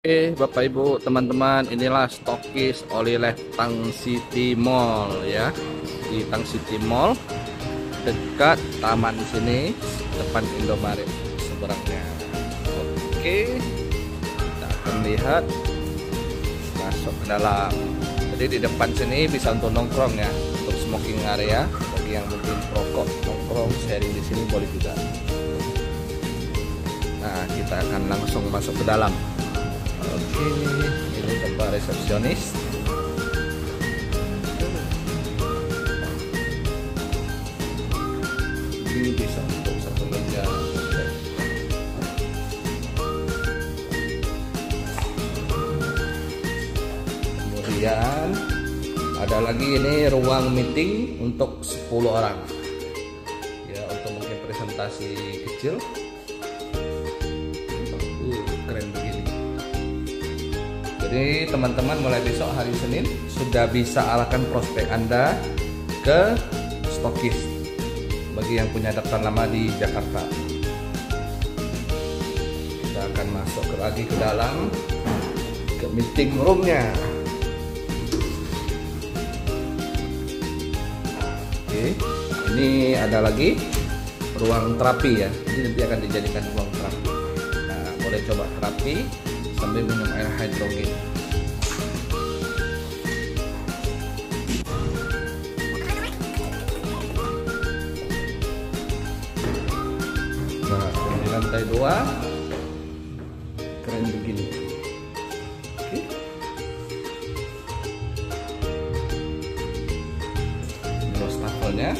Oke Bapak Ibu teman-teman inilah stokis oleh Tang City Mall ya. Di Tang City Mall dekat taman sini depan Indomaret seberangnya. Oke kita akan lihat masuk ke dalam. Jadi di depan sini bisa untuk nongkrong ya untuk smoking area. Bagi yang mungkin rokok nongkrong sharing di sini boleh juga. Nah kita akan langsung masuk ke dalam Oke, ini tempat resepsionis. Ini bisa untuk satu meja. Kemudian ada lagi ini ruang meeting untuk 10 orang. Ya, untuk mungkin presentasi kecil. Jadi teman-teman mulai besok hari Senin sudah bisa arahkan prospek Anda ke stokis bagi yang punya daftar lama di Jakarta. Kita akan masuk lagi ke dalam ke meeting roomnya. Oke, ini ada lagi ruang terapi ya. Ini nanti akan dijadikan ruang terapi. Nah, boleh coba terapi sambil minum air hidrogen. Nah, di lantai dua keren begini. Oke. Ini wastafelnya.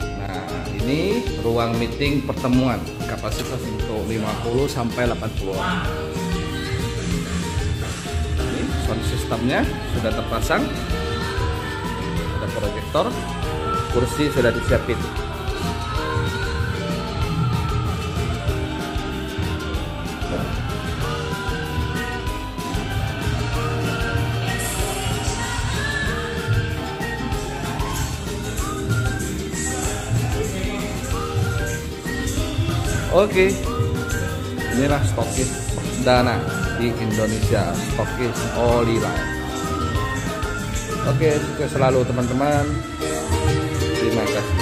Nah, ini ruang meeting pertemuan kapasitas untuk 50 sampai 80 orang sound systemnya sudah terpasang. Ada proyektor kursi sudah disiapin. Oke, inilah stokis dana di Indonesia stokis Oli Line. Oke, sukses selalu teman-teman. Terima kasih.